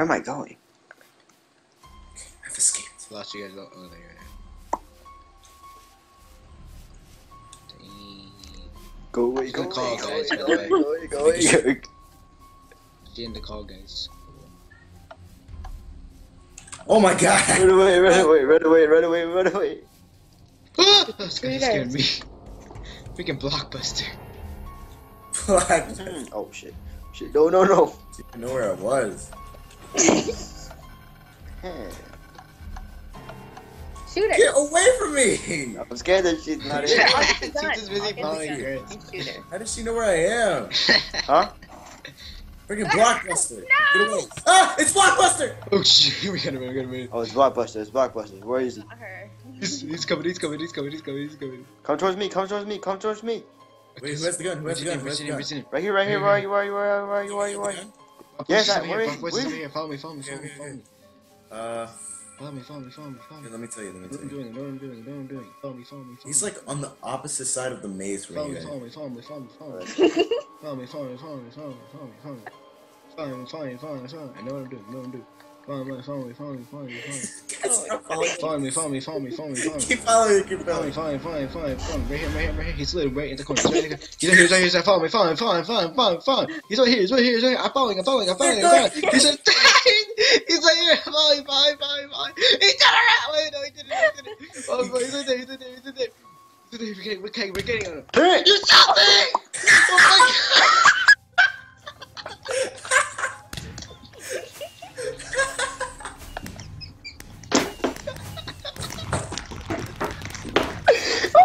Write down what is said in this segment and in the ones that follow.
Where am I going? I've escaped. Lost you guys. There you are. Dang. Go away, Good go call, away, guys, go by away, the go away, go away, go away. She in the call, guys. Oh my god! Run away, run away, run away, run away, run away. Ah! That scared, that scared me. Freaking blockbuster. Black. Oh shit. Shit, no, no, no. I know where I was. Shoot her. Get away from me! I'm scared that she's not in. I'll get the She's just busy I'll get the following You. How does she know where I am? Huh? Freaking Blockbuster. Get away. Ah! It's Blockbuster! oh shit! We gotta move. We gotta move. Oh, it's Blockbuster, it's Blockbuster. Where is he? He's, he's coming. He's coming. He's coming. He's coming. He's coming. Come towards me, come towards me, come towards me. Wait, who has the gun? Who has the gun? Who has the gun? Right here, right here, where are you, where are you, where are you, where are you, where are you, where are you? Yes, yeah, we're. are in. Follow me, follow me, follow me, follow me. Follow me, follow me, follow me, follow me. Let me tell you, let me tell you. What I'm doing, what I'm doing, what I'm doing. Follow me, follow me, follow me. He's like on the opposite side of the maze from you. Follow me, follow me, follow me, follow me, follow me. Follow me, follow me, follow me, follow me, follow me, follow me. follow me, Fine, fine, fine, fine. I know what I'm doing, I know what I'm doing. Follow me. Follow me. Follow me. Follow me. Follow me. Guys, stop following Follow me. Follow me. Follow me. Follow me. Follow me. Keep following, keep following. follow me, follow me, follow me, follow me, right here, right here, right here. He's literally right in the corner. He's right in the corner. He's right here, he's right here, he's right Follow me, follow me, follow me, follow me, follow me, follow me. He's right here, he's right here, he's right here. I'm following, I'm following, I'm following, I'm following. He's right, he's right here. Follow me, follow me, follow me, follow me. He turned around. Wait, no, he didn't, he didn't. Follow me, he's right there, he's right there, he's right there. He's right there. We're getting, we're getting, we're getting on him. You shot me!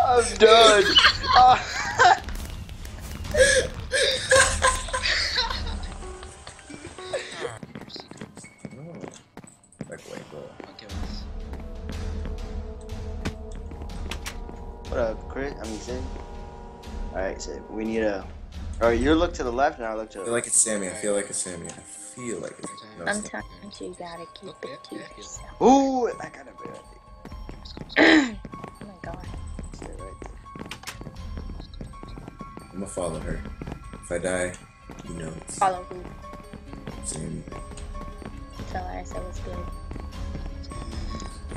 I'm done. Back away, bro. Okay, What up, Chris? I mean, Sid. Alright, Sid. We need a. Alright, you look to the left and I look to I feel like it's Sammy. I feel like it's Sammy. I feel like it's. No, I'm it's not. telling you, you gotta keep it to yeah, yeah. yourself. Ooh, I got a bit. oh my god. I'm gonna follow her. If I die, you know it's Follow who? Sammy. Tell her I said what's good.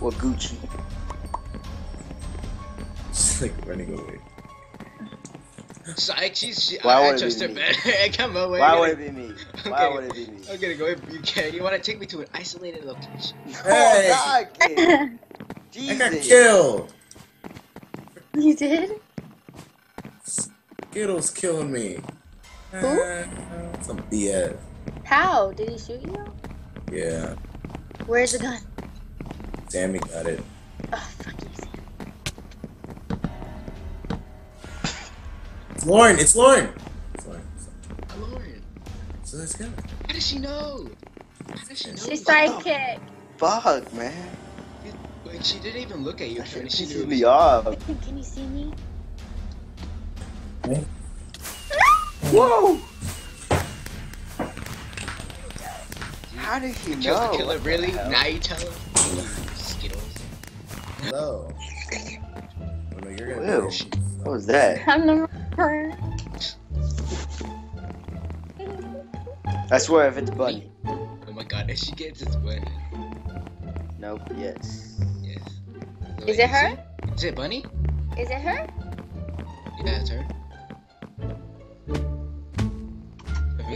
What Gucci? She's like running away. Psych, she's, she, Why I, I would it trust be her me? better. Come on, wait. Why I'm would gonna- it be me? I'm Why gonna- would it be me? I'm gonna go if you can. You wanna take me to an isolated location? Oh, hey! Oh, God, kid. I got killed! you did? Skittles killing me. Who? Uh, some BS. How? Did he shoot you? Yeah. Where's the gun? Sammy got it. Oh, fuck you, Sam. It's Lauren! It's Lauren! It's Lauren. Lauren, So let's go. how does she know? How does she know? She's sidekick. Fuck, man. Wait, she didn't even look at you. She, She she pisses knew. me off. Can you see me? Whoa! How did he Killed know? the killer, really? What the hell? Now you tell him? Skittles. Hello. Oh no, you're gonna Ew. What was that? I'm number. I swear if it's Bunny. Oh my god, if she gets this one. Nope, yes. Yes. So, Is wait, it her? Is it Bunny? Is it her? Yeah, it's her.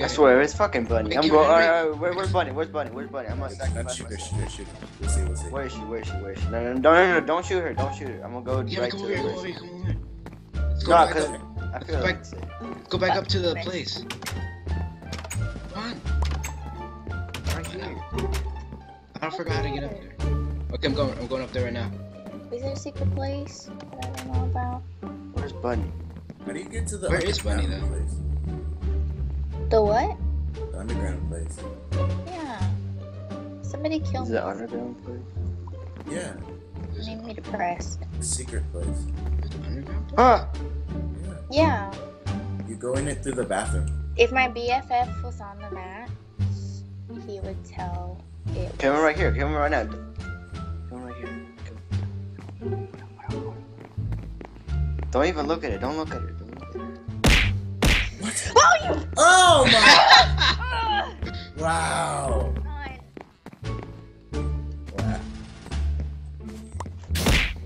I swear it's fucking Bunny. I'm going. me a Alright, alright, where, where's Bunny? Where's Bunny? Where's Bunny? I'm gonna sacrifice shoot her, myself. shoot her, shoot her. We'll see, we'll see. Where is she? Where is she? Where is she? No, no, no, no, no, don't shoot her. Don't shoot her. I'm gonna go Yeah, right come to over the here, come over place. here, come over here. Let's go, No, back cause up, I feel Back- like it's it. go back up to the Back. place. Come on. right here. I forgot how to get up there. Okay, I'm going. I'm going up there right now. Is there a secret place that I don't know about? Where's Bunny? How do you get to the Where is Bunny, though? place? The what? The underground place. Yeah. Somebody killed me. Is me. it underground place? Yeah. There's Need me depressed. The secret place. there's underground. place? Huh? Yeah. Yeah. You go in it through the bathroom. If my BFF was on the mat, he would tell it. Come right here. Come right now. Come right here. Don't even look at it. Don't look at it. What? Oh, you! Oh my! wow.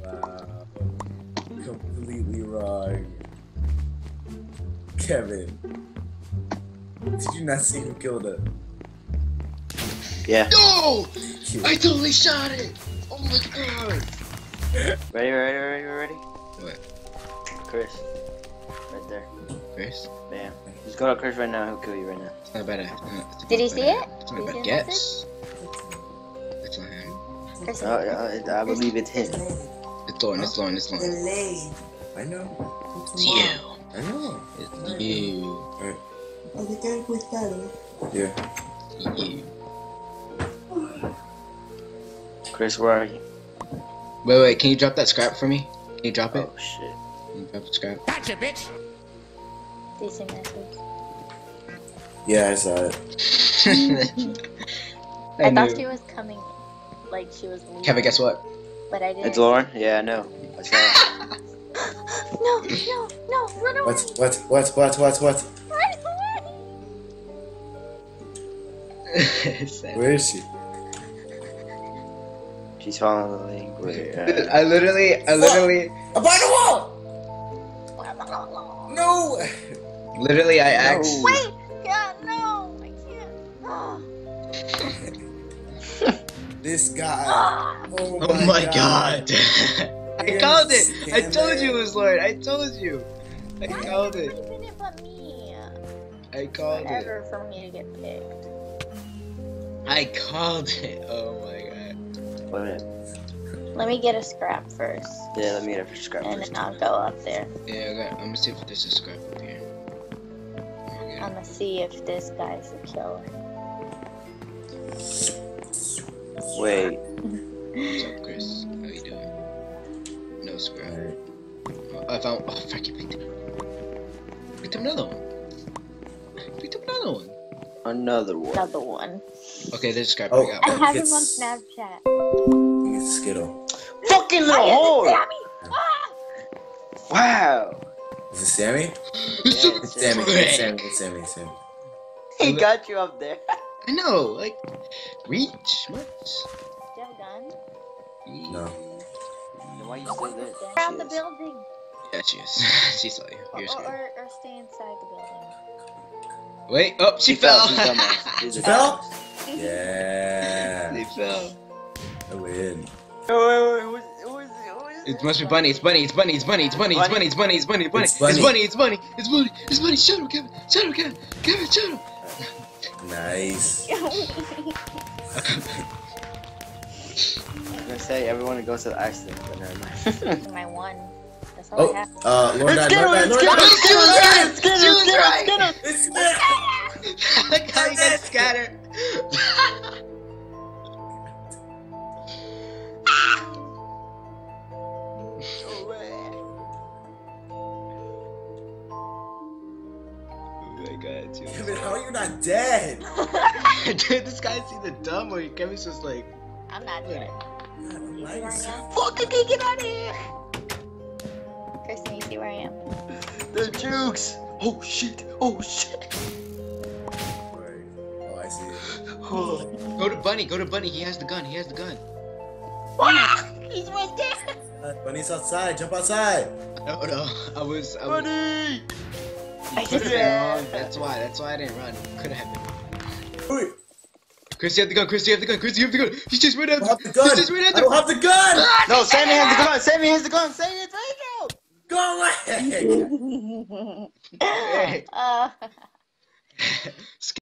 Wow. Completely wrong. Kevin. Did you not see who killed it? Yeah. No! I totally shot it! Oh my god! ready, ready, ready, ready? What? Chris. Right there. Chris? Bam. Just go to Chris right now. He'll kill you right now. It's not a bad idea. It's not Did he see bad- it? It's not a Did bad guess. It's not him. Chris, Uh, uh, I believe it's him. It's Lauren, it's Lauren, it's Lauren. Delayed. I know. It's you. I know. It's you. Yeah. You. Chris, where are you? Wait, wait, can you drop that scrap for me? Can you drop it? Oh shit. Can you drop the scrap? decent message. Yeah, I saw it. I, thought she was coming, like she was leaving. Kevin, guess what? But I didn't. It's Lauren? Yeah, I know. I saw it. no, no, no, run away! What? What? What? What? What? What? Run away! Where is she? She's following the link. Wait, uh, I literally, I literally, I'm by the wall. No. literally, I asked. Wait! God, no! I can't. Oh, This guy. Ah. Oh Oh my god! I You're called it! I scamming. told you it was Lord! I told you! I Why called it! everybody but me? I called it! Forever for me to get picked. I called it! Oh my god. wait a minute. Let me get a scrap first, Yeah, let me get a scrap and first. then I'll go up there. Yeah, okay, I'm gonna see if there's a scrap up here. Okay. I'm gonna see if this guy's a killer. Wait. What's up, Chris? How you doing? No scrap. Oh, I found. Oh, fuck, you picked it. Picked up another one. Picked up another one. Another one. Another one. Okay, there's a scrap. Oh. I got I one. have him on Snapchat. It's Skittle. Fucking little Sammy! whore! Ah! Wow. Is it Sammy? Yeah, it's Sammy. Sammy. It's Sammy. It's Sammy. It's Sammy. He got you up there. I know, like, reach? What? Do you have a gun? No. Then why you still there? Around the building. Yeah, she is. she saw you. Or, You're or, scared. or, or stay inside the building. Wait, oh, she, She fell. fell. She's dumbass. She's a Fell? Yeah. she fell. I win. Wait, wait, wait, It must be Bunny. It's Bunny. It's Bunny. It's Bunny. It's Bunny. It's Bunny. It's Bunny. It's Bunny. It's Bunny. It's It's Bunny. Bunny. It's Bunny. It's Bunny. It's Bunny. It's Bunny. Shut him, Kevin. Shut him, Kevin. Kevin, shut him. Nice. I was gonna say everyone goes to the accident, but never mind. My one. That's all I Oh, have. uh, Lord died. Lord died. Lord Skittle, died. Skittle, Skittle, Skittle, Skittle, Skittle, Skittle, Skittle. It's Look how you got scattered. God, dude. Kevin, how are you not dead? Dude, this guy's either dumb or Kevin's just like. I'm not dead. God, You see where I nice. am? Fuck, I can't get out of here. Kristen, you see where I am? The jukes. Oh shit. Oh shit. Right. Oh, I see it. Oh. Go to Bunny. Go to Bunny. He has the gun. He has the gun. He's right there. Bunny's outside. Jump outside. No, no. I was. I was Buddy. I could just have been wrong. That's why. That's why I didn't run. Could have been. Wait, Chris, you have the gun. Chris, you have the gun. Chris, you have the gun. He's just right I at don't the. the gun. He's just right I at the. don't have the gun. No, Sammy has the gun. Sammy has the gun. Sammy, it's right now. Go away. Hey. uh,